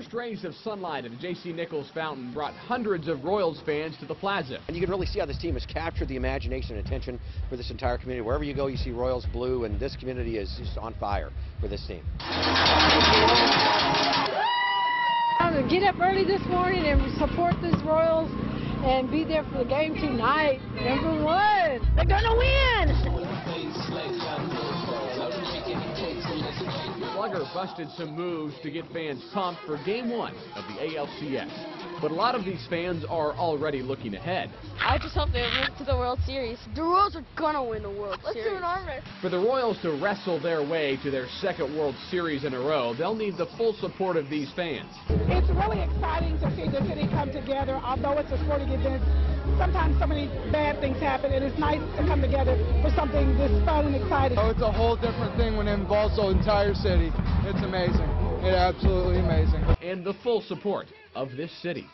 first rays of sunlight at the J.C. Nichols Fountain brought hundreds of Royals fans to the plaza. And you can really see how this team has captured the imagination and attention for this entire community. Wherever you go, you see Royals blue, and this community is just on fire for this team. I'm gonna get up early this morning and support these Royals and be there for the game tonight. Number one, they're gonna win. Slugger busted some moves to get fans pumped for game one of the ALCS. But a lot of these fans are already looking ahead. I just hope they win to the World Series. The Royals are gonna win the World Let's Series. do an arm wrestle. For the Royals to wrestle their way to their second World Series in a row, they'll need the full support of these fans. It's really exciting to see the city come together. Although it's a sporting event, sometimes so many bad things happen, and it's nice to come together for something this fun and exciting. Oh, it's a whole different thing when it involves the entire city. It's amazing. It's absolutely amazing. And the full support of this city.